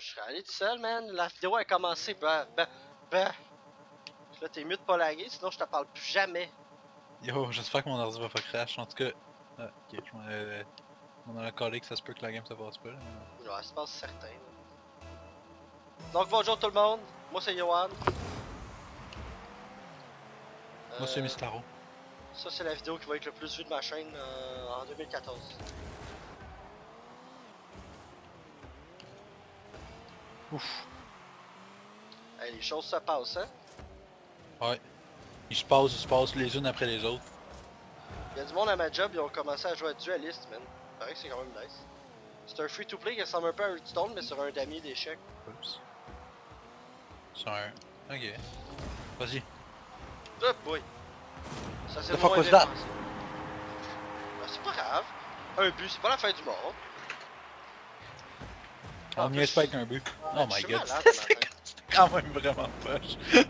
Je serais allé tout seul, man. La vidéo a commencé. Ben, ben, ben. Là, t'es mieux de pas laguer, sinon je te parle plus jamais. Yo, j'espère que mon ordi va pas crash. En tout cas, ah, ok, je m'en avais- on a collé que ça se peut que la game ça passe pas. là. Ouais, c'est pas certain. Donc, bonjour tout le monde. Moi, c'est Yohan. Moi c'est Euh, Mistaro. Ça, c'est la vidéo qui va être le plus vue de ma chaîne euh, en 2014. Ouf. Hey, les choses se passent, hein? Ouais. Ils se passent, ils se passent les unes après les autres. Il y a du monde à ma job, ils ont commencé à jouer à Duelist, man. Paraît que c'est quand même nice. C'est un free-to-play qui ressemble un peu à Hearthstone, mais sur un damier d'échecs. Oups. C'est un... Ok. Vas-y. Oh boy! Ça c'est le moins. Ben, c'est pas grave. Un but, c'est pas la fin du monde. On n'y est pas avec un but. Oh je my god. C'est quand même vraiment poche.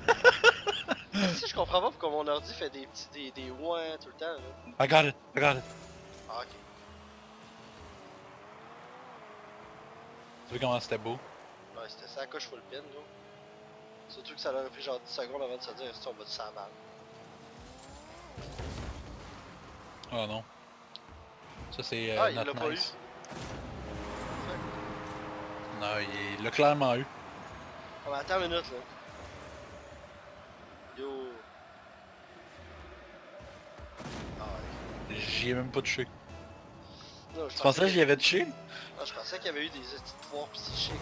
Si je comprends pas pourquoi mon ordi fait des petits des, des ouins tout le temps. Là. I got it, I got it. Ah, ok. Tu vois comment c'était beau? Ouais, c'était ça, coche full pin, là. Surtout que ça leur a pris genre 10 secondes avant de se dire si on va de sa balle. Oh non. Ça c'est euh, Ah, il not l'a pas nice. Non, il l'a clairement eu. Mais attends une minute là. Yo. Ah ouais. J'y ai même pas touché. Non, je Tu pensais que j'y avais touché? Ah, je pensais qu'il y avait eu des pouvoirs psychiques.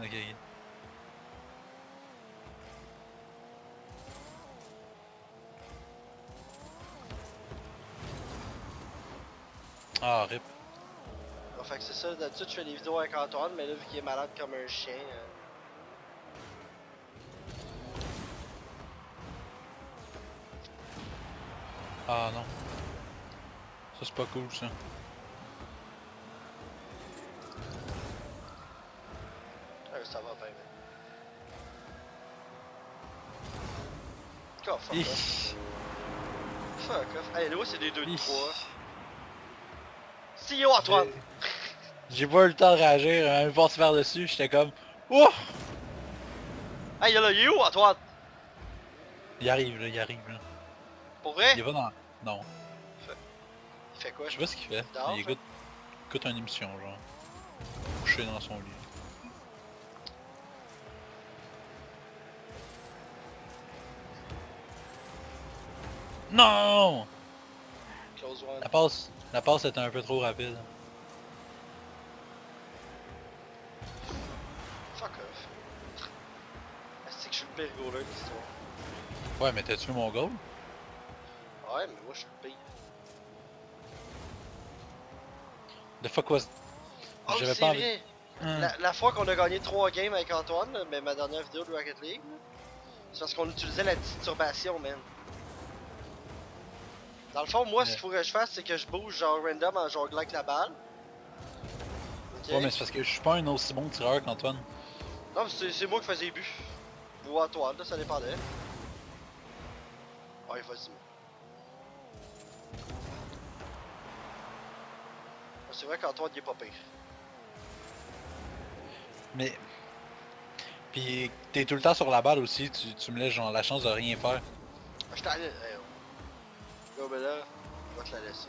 Ok. ok. Ah, rip. Fait que c'est ça, d'habitude je fais des vidéos avec Antoine, mais là vu qu'il est malade comme un chien. euh, Ah non. Ça c'est pas cool ça. euh, ça va bien. Oh, fuck off. Fuck off. Hey, là, c'est des 2 de. 3. See you, Antoine! J'ai pas eu le temps de réagir, hein, même pas se faire dessus, j'étais comme Ouh! Hey, là, il est où, Antoine? Il arrive là, il arrive là. Pour vrai? Il va dans. Non, Il fait quoi? je sais pas ce qu'il fait. Il écoute, écoute une émission genre. Couché dans son lit. Non! Close one. La passe, la passe était un peu trop rapide. Fuck off. Est-ce que je suis le pire goaler de l'histoire? Ouais, mais t'as tué mon goal? Ouais, mais moi, je suis le pire. The fuck was. Oh, J'avais pas envie- vrai! Hum. La, la fois qu'on a gagné 3 games avec Antoine, mais ma dernière vidéo de Rocket League, c'est parce qu'on utilisait la disturbation, man. Dans le fond, moi, ce qu'il faut que je fasse, c'est que je bouge genre random en jonglant avec la balle. Ok? Ouais, mais c'est parce que je suis pas un aussi bon tireur qu'Antoine. Non, mais c'est moi qui faisais les buts. Ou Antoine, là, ça dépendait. Ouais, vas-y. C'est vrai qu'Antoine, il est pas pire. Mais. Puis t'es tout le temps sur la balle aussi, tu, tu me laisses genre la chance de rien faire. Ah, je t'allais. Hey, oh. Go, ben là, va te la laisser.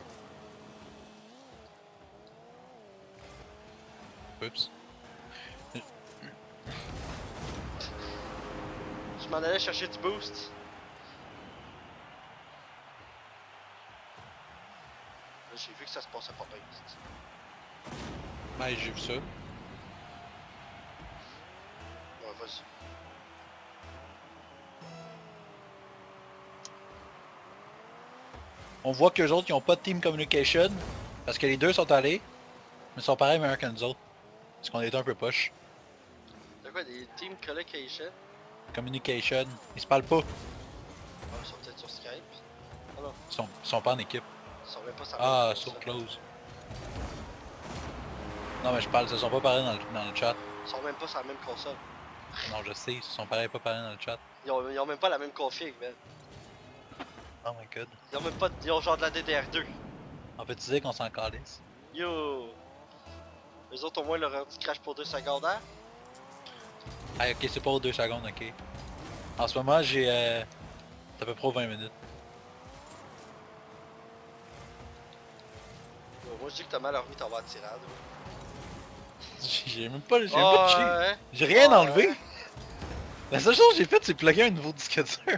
Oups. Je m'en allais chercher du boost. Là, j'ai vu que ça se passait pas bien. Ouais, j'ai vu ça. Ouais, vas-y. On voit que les autres ils ont pas de team communication. Parce que les deux sont allés. Mais ils sont pareils meilleurs que nous autres. Parce qu'on est un peu poche. T'as quoi, des team collocation? Communication. Ils se parlent pas. Ah, ils sont peut-être sur Skype. Ah non, Ils sont, ils sont pas en équipe. ils sont même pas sur Ah, sur so close. Non mais je parle, ils se sont pas parlé dans le, dans le chat. Ils sont même pas sur la même console. Non je sais, ils se sont pareil pas parlé dans le chat. Ils ont, ils ont même pas la même config, man. Oh my god. Ils ont même pas. Ils ont genre de la DDR2. On peut dire qu'on s'en calisse? Yo! Les autres, au moins, leur ordi crash pour deux secondes, hein? Ah ok, c'est pas aux 2 secondes, ok. En ce moment, j'ai... Euh, c'est à peu près 20 minutes. Moi je dis que t'as mal remis ton verre de tirade. J'ai même pas... J'ai Oh, ouais. J'ai rien enlevé. La seule chose que j'ai faite, c'est plugger un nouveau disque dur.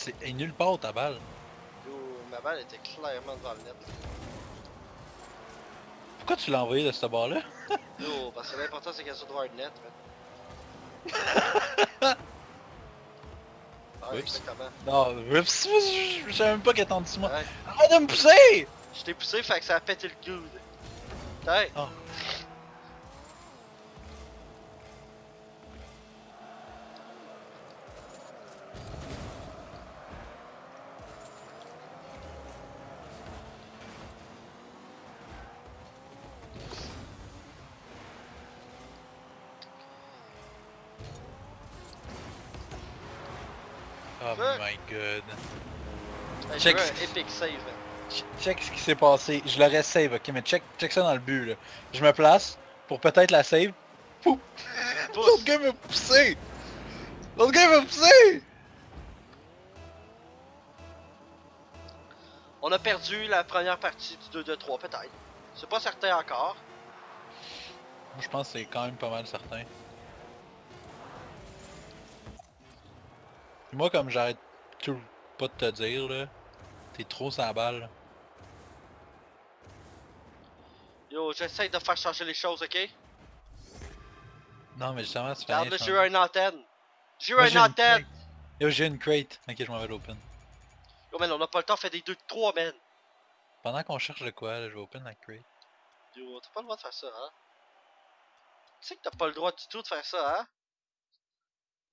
C'est est nulle part ta balle. Yo, ma balle était clairement devant le net. Pourquoi tu l'as envoyé de ce bord-là? Yo, parce que l'important c'est qu'elle soit devant le net, man. Ouais, Oups. Non, oups, je savais même pas qu'elle était en dessous de moi. Arrête de me pousser! Je t'ai poussé, fait que ça a pété le. Hey! Ah. Oh Check. Epic save, Check ce qui s'est passé. Je l'aurais save, ok, mais check, check ça dans le but là. Je me place pour peut-être la save. Pouf! L'autre gars m'a poussé! L'autre gars m'a poussé! On a perdu la première partie du 2 de 3 peut-être. C'est pas certain encore. Moi je pense que c'est quand même pas mal certain. Moi comme j'arrête tout pas de te dire là, t'es trop sans balle. Yo, j'essaie de faire changer les choses, ok? Non mais justement tu fais Regarde j'ai eu une antenne. J'ai eu une antenne! Yo j'ai une crate. Ok je m'en vais l'open. Yo, man, on a pas le temps, fait des 2 de 3, man. Pendant qu'on cherche de quoi, là, je vais open la crate. Yo, t'as pas le droit de faire ça, hein? Tu sais que t'as pas le droit du tout de faire ça, hein?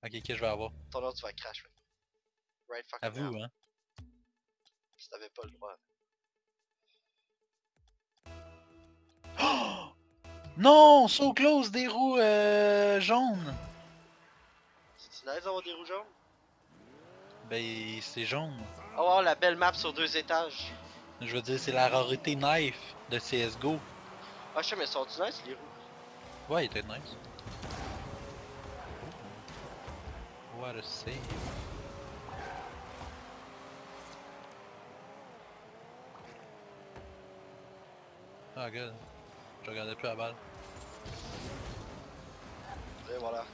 Ok ok je vais avoir. Ton ordre, tu vas crash, man. Right fucking now. hein. T'avais pas le droit. Oh! Non! So close des roues euh, jaunes! C'est-tu nice d'avoir des roues jaunes? Ben c'est jaune. Oh la belle map sur deux étages. Je veux dire c'est la rareté knife de CSGO. Ah, je sais, mais sont-tu nice, les roues? Ouais, il était nice. What a save. Ah god. Je regardais plus la balle. Et voilà.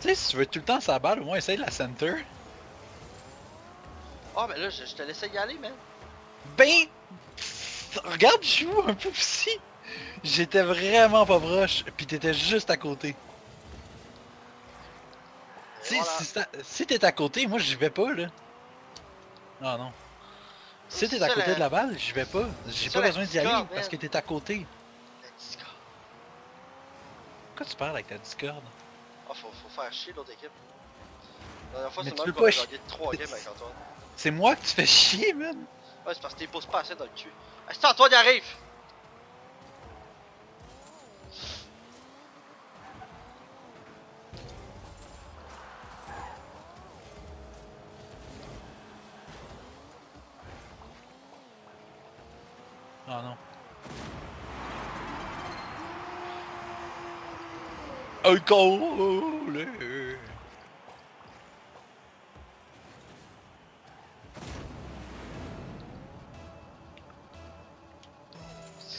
Tu sais, si tu veux tout le temps sa balle, au moins essaye la center. Oh, mais là, je, je te laissais y aller, man. Ben, regarde, je joue un peu. J'étais vraiment pas proche, puis t'étais juste à côté. Voilà. si, si t'es à côté, moi j'y vais pas là. Non, non. Si t'es à côté la- de la balle, j'y vais pas. J'ai pas besoin d'y aller parce que t'es à côté. La Discord. Pourquoi tu parles avec ta Discord Oh, faut, faut faire chier l'autre équipe. La dernière fois, c'est tu même peux qu'on a pas gagné 3 games avec Antoine. C'est moi que tu fais chier, man. Ouais, c'est parce que t'es pas assez dans le cul. Ah, c'est Antoine, il arrive!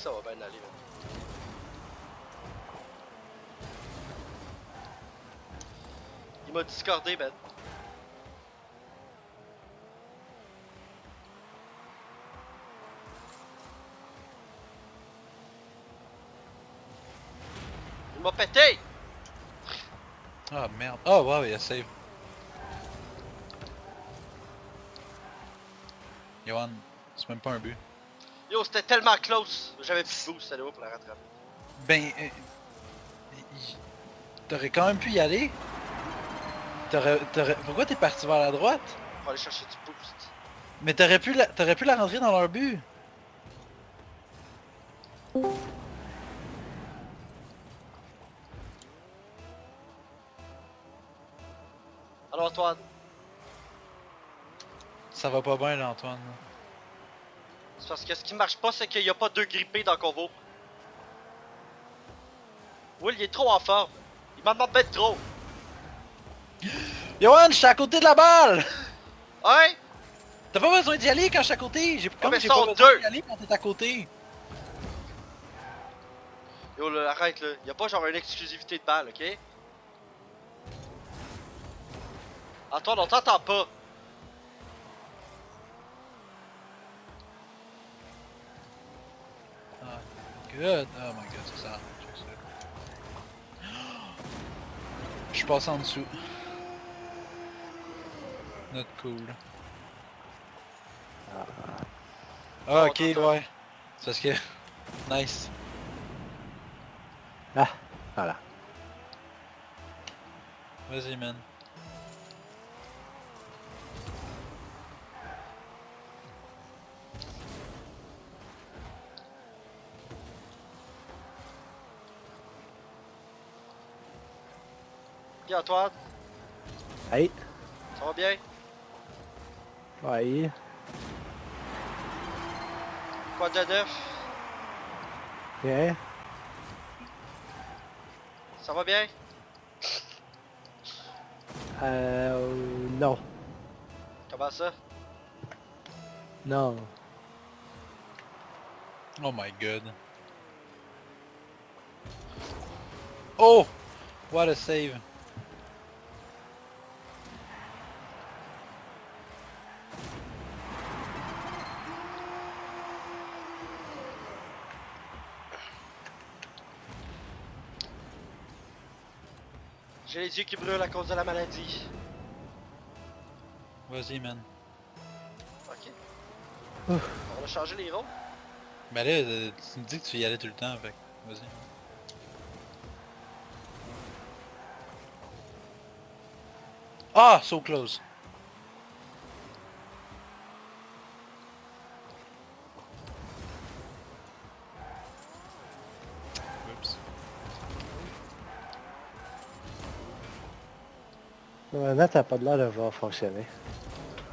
ça va bien aller. Il m'a discordé, Ben. Il m'a pété! Ah merde. Oh wow, il a save. Johan, c'est même pas un but. Yo, c'était tellement close! J'avais plus de boost, allez pour la rattraper? Ben... euh, T'aurais quand même pu y aller. T'aurais... t'aurais- Pourquoi t'es parti vers la droite? Pour aller chercher du boost. Mais t'aurais pu, la... pu la rentrer dans leur but. Va pas bien là, Antoine. c'est parce que ce qui marche pas, c'est qu'il y a pas deux grippés dans le convo. Will, il est trop en forme. Il m'en demande d'être trop. Johan, je suis à côté de la balle! Hein? T'as pas besoin d'y aller quand je suis à côté! J'ai comme mais j'ai pas besoin d'y aller quand t'es à côté! Yo, là, arrête là. Y a pas genre une exclusivité de balle, ok? Antoine, on t'entend pas. Ah, good! Oh my god, c'est ça. Je suis passé en dessous. Not cool. Ah, Oh, ok, t'entends. ouais. C'est parce que... Nice. Ah, voilà. Vas-y, man. Bien Antoine, Hey, ça va bien? ouais. Quoi de neuf? Bien. Ça va bien? Euh, non. Comment ça? Non. Oh my god. Oh! What a save. J'ai les yeux qui brûlent à cause de la maladie. Vas-y, man. Ok. Ouf. On a changé les rôles. Mais là, euh, tu me dis que tu y allais tout le temps, fait que vas-y. Ah, so close. Maintenant, t'as pas de l'air de voir fonctionner.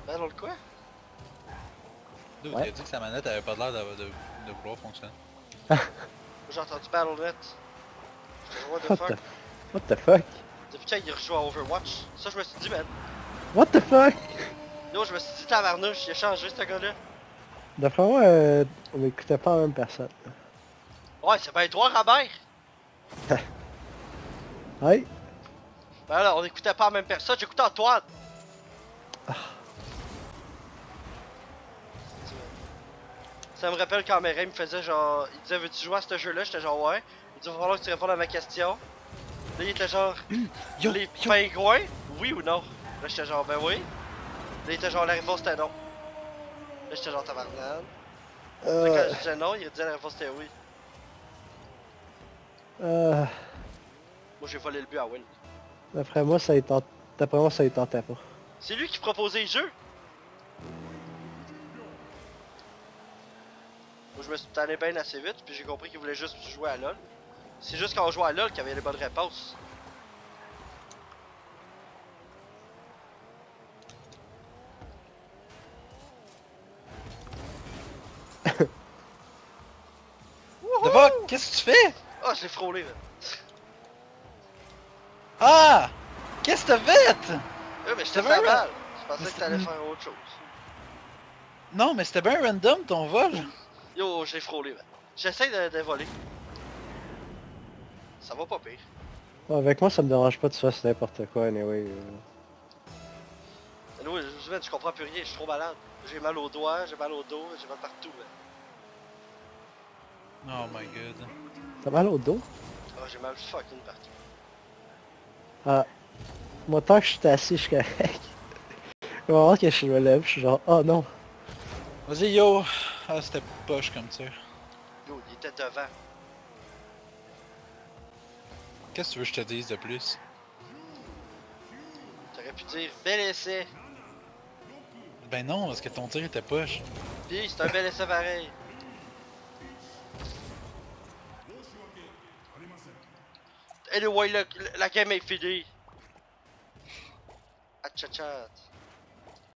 Ben, on le quoi? Dude, Ouais. il a dit que sa manette avait pas l'air de, de, de vouloir fonctionner. J'ai entendu BattleNet. What the fuck? what the fuck? Depuis quand il rejoue à Overwatch? Ça, je me suis dit, man. What the fuck? Yo, je me suis dit, tabarnouche, il a changé ce gars-là. D'après moi, euh, on écoutait pas la même personne. Ouais, c'est ben toi, Robert. Ouais. Ben là, on écoutait pas la même personne, j'écoutais Antoine. Ça me rappelle quand Mérin me faisait genre. Il disait Veux-tu jouer à ce jeu-là? J'étais genre Ouais. Il dit Va falloir que tu répondes à ma question. Là, il était genre Yo, Les yo. pingouins? Oui ou non? Là, j'étais genre Ben oui. Là, il était genre La réponse était non. Là, j'étais genre Tabarnak. Là, Euh, quand je disais non, il disait la réponse était oui. euh, Moi, j'ai volé le but à Will. D'après moi, ça y tente... D'après moi, ça y tentait pas. C'est lui qui proposait le jeu? Moi je me suis tanné bien assez vite, puis j'ai compris qu'il voulait juste jouer à LoL. C'est juste quand on jouait à LoL qu'il y avait les bonnes réponses. The fuck? Qu'est-ce que tu fais? Ah, je l'ai frôlé. Ah! Qu'est-ce que t'as fait? Ouais, mais vrai, mal. Je Mais pensais que t'allais faire autre chose. Non, mais c'était bien random ton vol. Yo, je l'ai frôlé, man. J'essaie de, de voler. Ça va pas pire. Avec moi, ça me dérange pas de faire n'importe quoi, anyway. euh. Anyway, je, je, je comprends plus rien, je suis trop malade. J'ai mal aux doigts, j'ai mal au dos, j'ai mal partout. man. Oh my god. T'as mal au dos? Oh, j'ai mal fucking partout. Ah. Moi, tant que je suis assis, je suis correct. Je vais voir que je me lève, je suis genre, oh non. Vas-y, yo! Ah, c'était poche comme tir. Yo, il était devant. Qu'est-ce que tu veux que je te dise de plus? T'aurais pu dire bel essai. Ben non, parce que ton tir était poche. Puis c'est un bel essai pareil. Anyway, le- la game est finie. Ah, tchat tchat.